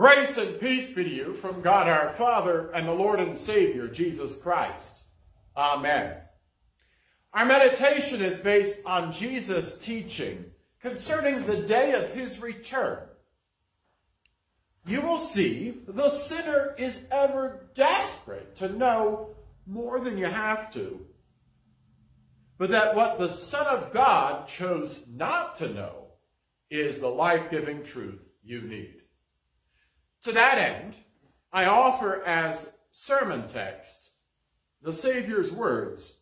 Grace and peace be to you from God our Father and the Lord and Savior, Jesus Christ. Amen. Our meditation is based on Jesus' teaching concerning the day of his return. You will see the sinner is ever desperate to know more than you have to. But that what the Son of God chose not to know is the life-giving truth you need. To that end, I offer as sermon text the Saviour's words,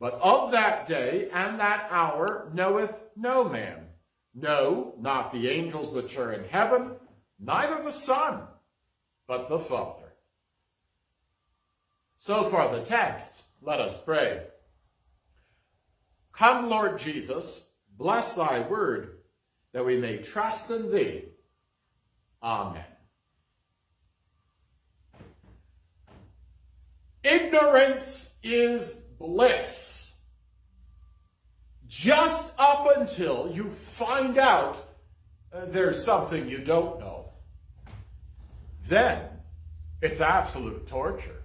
But of that day and that hour knoweth no man, no, not the angels which are in heaven, neither the Son, but the Father. So far the text, let us pray. Come, Lord Jesus, bless thy word, that we may trust in thee. Amen. Ignorance is bliss. Just up until you find out uh, there's something you don't know. Then it's absolute torture.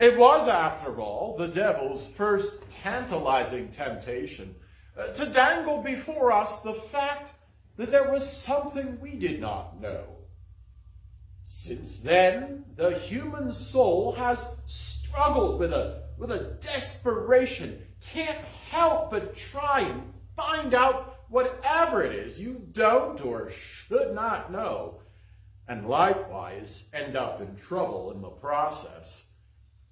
It was, after all, the devil's first tantalizing temptation uh, to dangle before us the fact that there was something we did not know. Since then, the human soul has struggled with a, with a desperation, can't help but try and find out whatever it is you don't or should not know, and likewise end up in trouble in the process.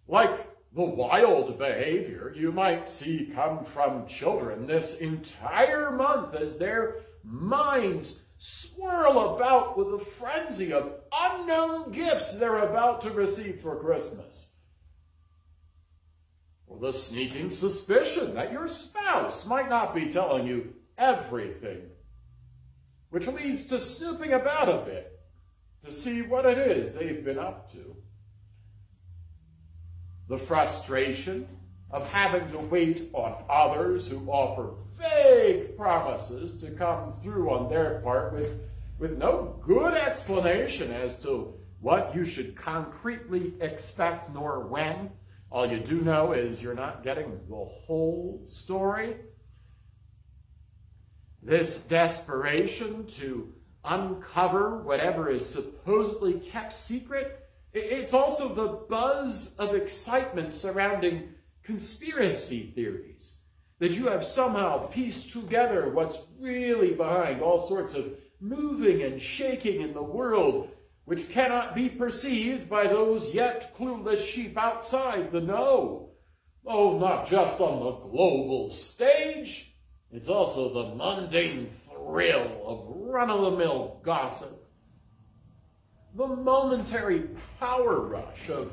Like the wild behavior you might see come from children this entire month as their minds swirl about with a frenzy of unknown gifts they're about to receive for Christmas. Or the sneaking suspicion that your spouse might not be telling you everything, which leads to snooping about a bit to see what it is they've been up to. The frustration of having to wait on others who offer vague promises to come through on their part with, with no good explanation as to what you should concretely expect nor when. All you do know is you're not getting the whole story. This desperation to uncover whatever is supposedly kept secret, it's also the buzz of excitement surrounding conspiracy theories that you have somehow pieced together what's really behind all sorts of moving and shaking in the world, which cannot be perceived by those yet clueless sheep outside the know. Oh, not just on the global stage. It's also the mundane thrill of run-of-the-mill gossip. The momentary power rush of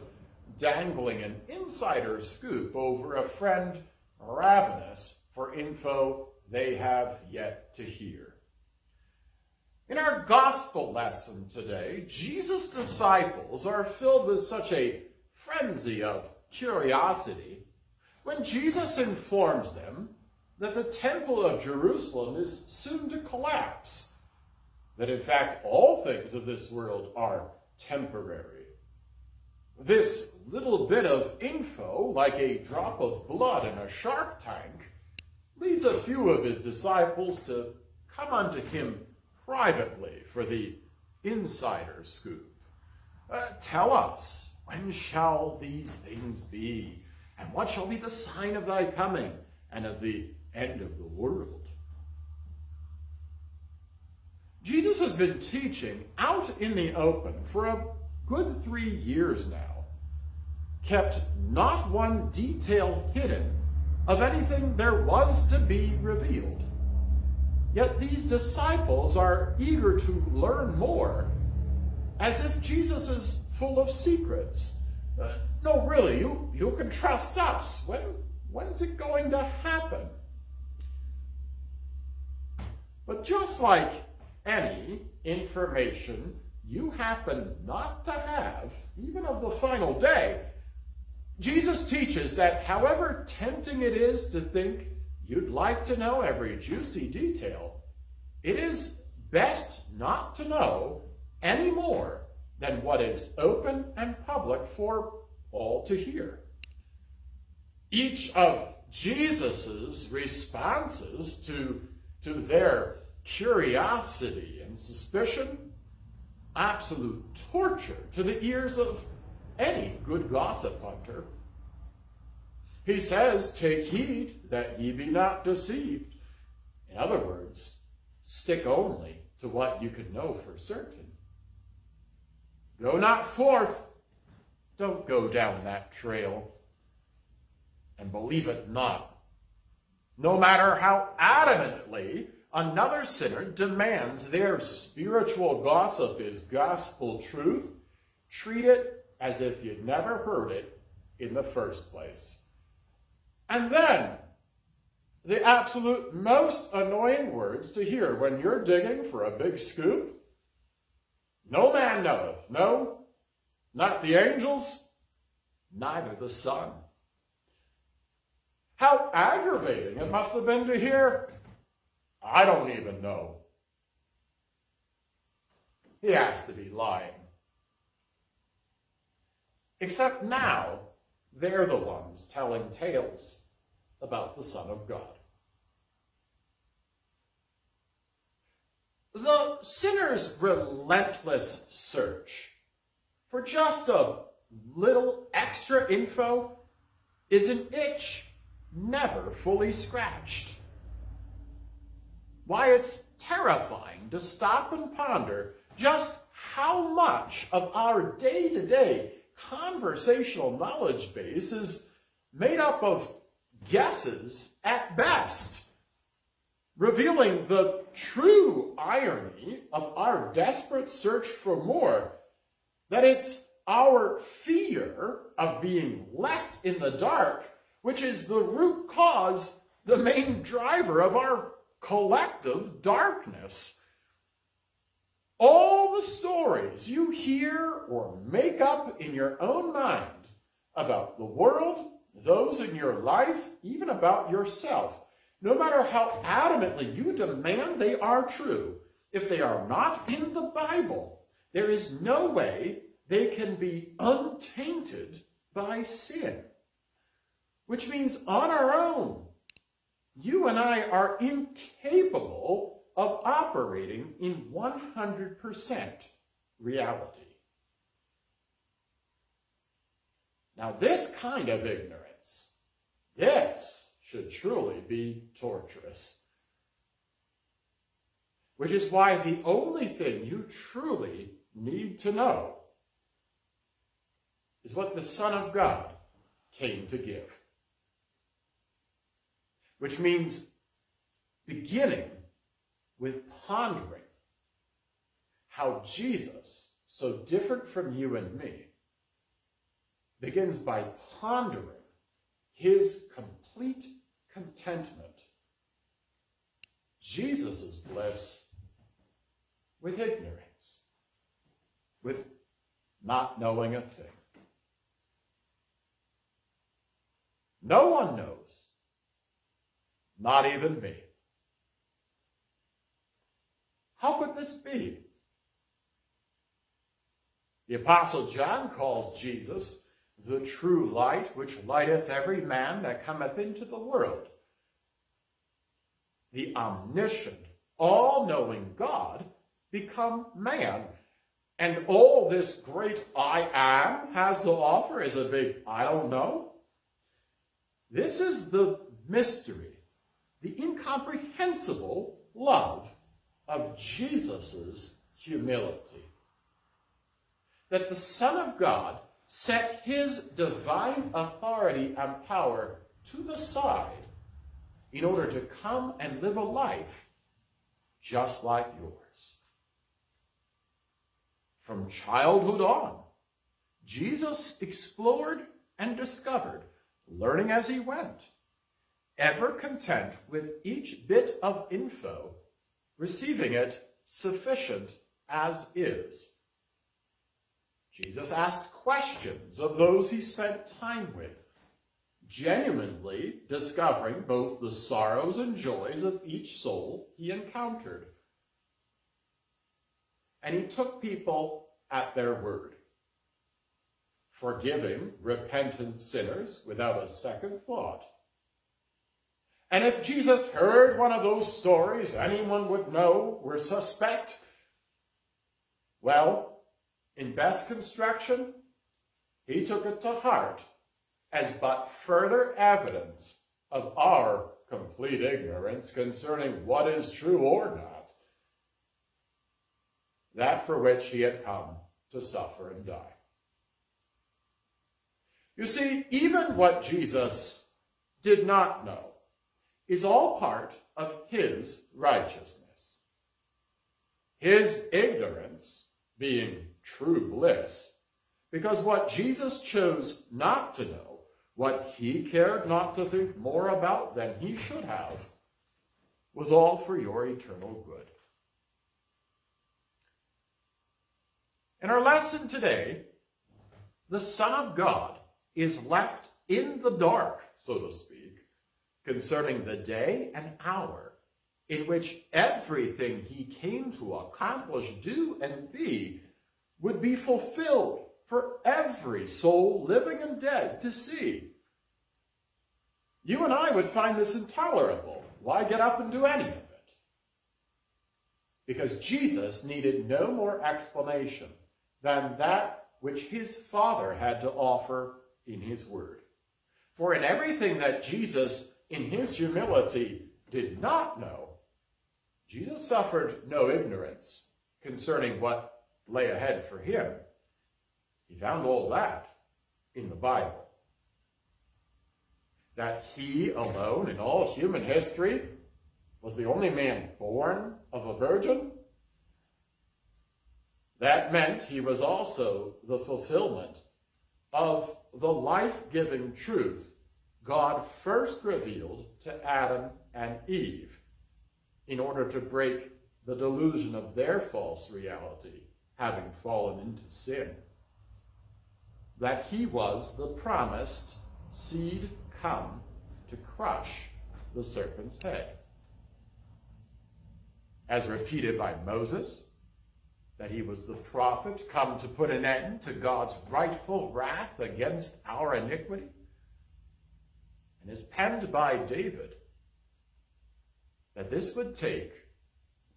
dangling an insider scoop over a friend ravenous for info they have yet to hear. In our gospel lesson today, Jesus' disciples are filled with such a frenzy of curiosity when Jesus informs them that the temple of Jerusalem is soon to collapse, that in fact all things of this world are temporary, this little bit of info, like a drop of blood in a shark tank, leads a few of his disciples to come unto him privately for the insider scoop. Uh, tell us, when shall these things be? And what shall be the sign of thy coming and of the end of the world? Jesus has been teaching out in the open for a good three years now, kept not one detail hidden of anything there was to be revealed. Yet these disciples are eager to learn more, as if Jesus is full of secrets. Uh, no, really, you, you can trust us. When, when's it going to happen? But just like any information you happen not to have, even of the final day, Jesus teaches that however tempting it is to think you'd like to know every juicy detail, it is best not to know any more than what is open and public for all to hear. Each of Jesus's responses to, to their curiosity and suspicion, absolute torture to the ears of any good gossip hunter. He says, Take heed that ye be not deceived. In other words, stick only to what you can know for certain. Go not forth. Don't go down that trail. And believe it not. No matter how adamantly another sinner demands their spiritual gossip is gospel truth, treat it as if you'd never heard it in the first place. And then, the absolute most annoying words to hear when you're digging for a big scoop no man knoweth, no, not the angels, neither the Son. How aggravating it must have been to hear, I don't even know. He has to be lying. Except now, they're the ones telling tales about the Son of God. The sinner's relentless search for just a little extra info is an itch never fully scratched. Why, it's terrifying to stop and ponder just how much of our day-to-day conversational knowledge base is made up of guesses at best revealing the true irony of our desperate search for more, that it's our fear of being left in the dark, which is the root cause, the main driver of our collective darkness. All the stories you hear or make up in your own mind about the world, those in your life, even about yourself, no matter how adamantly you demand they are true, if they are not in the Bible, there is no way they can be untainted by sin. Which means on our own, you and I are incapable of operating in 100% reality. Now, this kind of ignorance, this should truly be torturous. Which is why the only thing you truly need to know is what the Son of God came to give. Which means beginning with pondering how Jesus, so different from you and me, begins by pondering his complete contentment. Jesus' bliss with ignorance, with not knowing a thing. No one knows, not even me. How could this be? The Apostle John calls Jesus the true light, which lighteth every man that cometh into the world. The omniscient, all-knowing God become man. And all this great I am has to offer is a big I don't know. This is the mystery, the incomprehensible love of Jesus' humility. That the Son of God set his divine authority and power to the side in order to come and live a life just like yours. From childhood on, Jesus explored and discovered, learning as he went, ever content with each bit of info, receiving it sufficient as is. Jesus asked questions of those he spent time with, genuinely discovering both the sorrows and joys of each soul he encountered. and he took people at their word, forgiving repentant sinners without a second thought. And if Jesus heard one of those stories anyone would know were suspect, well, in best construction, he took it to heart as but further evidence of our complete ignorance concerning what is true or not, that for which he had come to suffer and die. You see, even what Jesus did not know is all part of his righteousness. His ignorance being true bliss, because what Jesus chose not to know what he cared not to think more about than he should have was all for your eternal good. In our lesson today, the Son of God is left in the dark, so to speak, concerning the day and hour in which everything he came to accomplish, do, and be would be fulfilled for every soul, living and dead, to see. You and I would find this intolerable. Why get up and do any of it? Because Jesus needed no more explanation than that which his Father had to offer in his word. For in everything that Jesus, in his humility, did not know, Jesus suffered no ignorance concerning what lay ahead for him. He found all that in the Bible. That he alone in all human history was the only man born of a virgin, that meant he was also the fulfillment of the life-giving truth God first revealed to Adam and Eve in order to break the delusion of their false reality, having fallen into sin that he was the promised seed come to crush the serpent's head. As repeated by Moses, that he was the prophet come to put an end to God's rightful wrath against our iniquity, and is penned by David, that this would take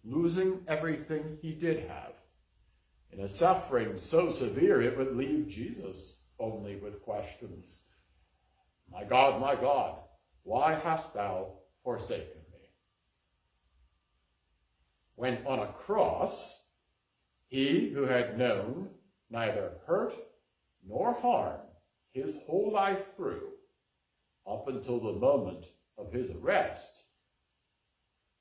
losing everything he did have in a suffering so severe it would leave Jesus only with questions. My God, my God, why hast thou forsaken me? When on a cross, he who had known neither hurt nor harm his whole life through, up until the moment of his arrest,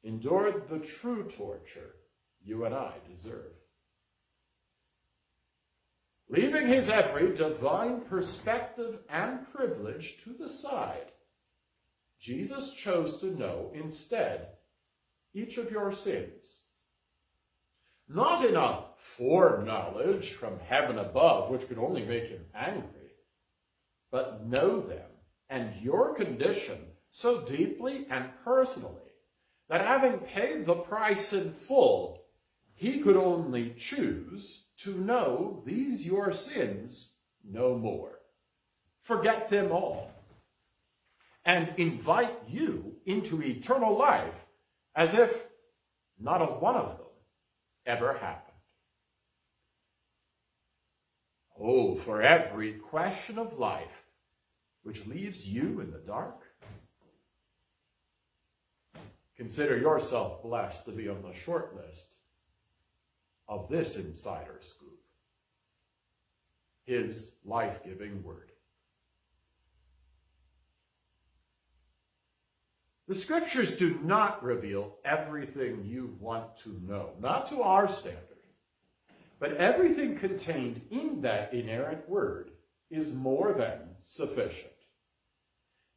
endured the true torture you and I deserve. Leaving his every divine perspective and privilege to the side, Jesus chose to know instead each of your sins. Not in a foreknowledge from heaven above, which could only make him angry, but know them and your condition so deeply and personally that having paid the price in full, he could only choose to know these your sins no more. Forget them all. And invite you into eternal life as if not a one of them ever happened. Oh, for every question of life which leaves you in the dark, consider yourself blessed to be on the short list of this insider scoop. His life-giving word. The scriptures do not reveal everything you want to know, not to our standard, but everything contained in that inerrant word is more than sufficient.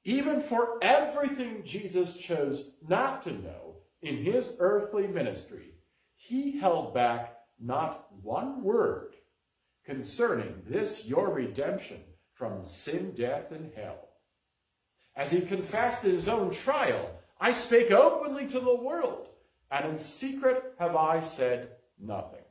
Even for everything Jesus chose not to know in his earthly ministry, he held back not one word concerning this your redemption from sin, death, and hell. As he confessed in his own trial, I spake openly to the world, and in secret have I said nothing.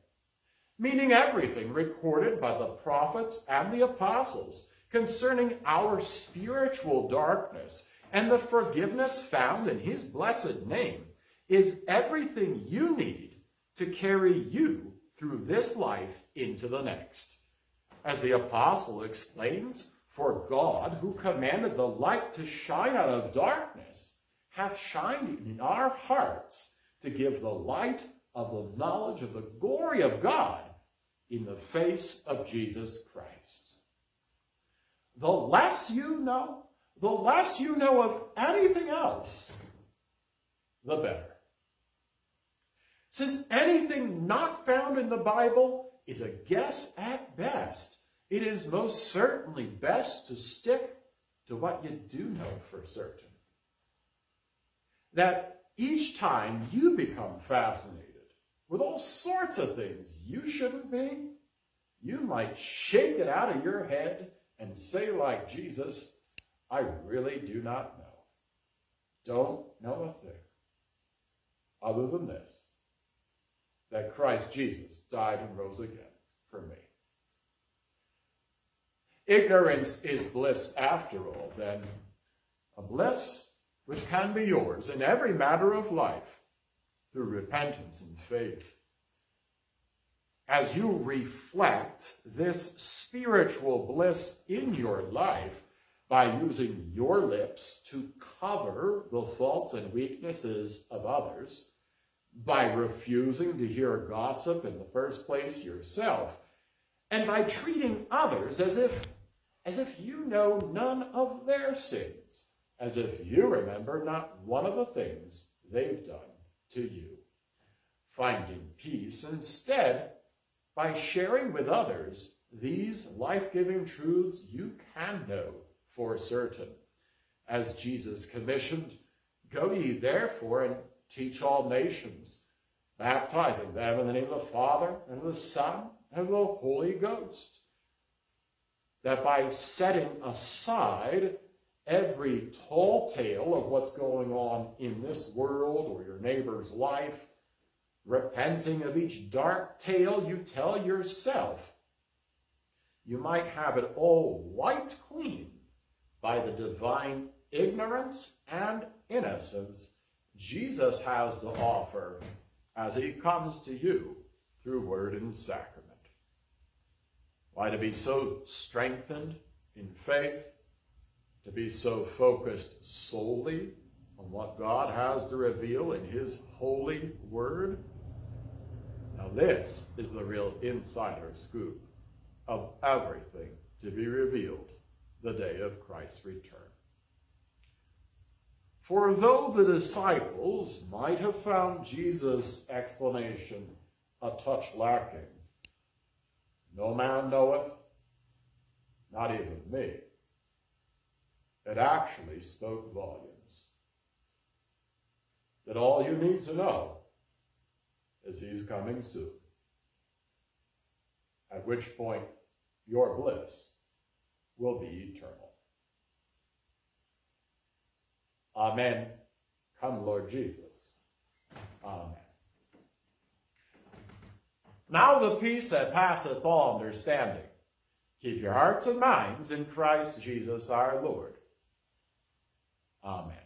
meaning everything recorded by the prophets and the apostles concerning our spiritual darkness and the forgiveness found in his blessed name is everything you need to carry you through this life into the next. As the apostle explains, for God, who commanded the light to shine out of darkness, hath shined in our hearts to give the light of the knowledge of the glory of God in the face of Jesus Christ. The less you know, the less you know of anything else, the better. Since anything not found in the Bible is a guess at best, it is most certainly best to stick to what you do know for certain. That each time you become fascinated with all sorts of things you shouldn't be, you might shake it out of your head and say like Jesus, I really do not know. Don't know a thing other than this, that Christ Jesus died and rose again for me. Ignorance is bliss after all, then, a bliss which can be yours in every matter of life through repentance and faith. As you reflect this spiritual bliss in your life by using your lips to cover the faults and weaknesses of others, by refusing to hear gossip in the first place yourself, and by treating others as if, as if you know none of their sins, as if you remember not one of the things they've done to you. Finding peace instead by sharing with others these life-giving truths you can know for certain. As Jesus commissioned, Go ye therefore and teach all nations, baptizing them in the name of the Father, and of the Son, and of the Holy Ghost. That by setting aside every tall tale of what's going on in this world or your neighbor's life, repenting of each dark tale you tell yourself, you might have it all wiped clean by the divine ignorance and innocence Jesus has to offer as he comes to you through word and sacrament. Why, to be so strengthened in faith, to be so focused solely on what God has to reveal in his holy word. Now this is the real insider scoop of everything to be revealed the day of Christ's return. For though the disciples might have found Jesus' explanation a touch lacking, no man knoweth, not even me, it actually spoke volumes. That all you need to know is he's coming soon. At which point your bliss will be eternal. Amen. Come, Lord Jesus. Amen. Now the peace that passeth all understanding. Keep your hearts and minds in Christ Jesus our Lord. Amen.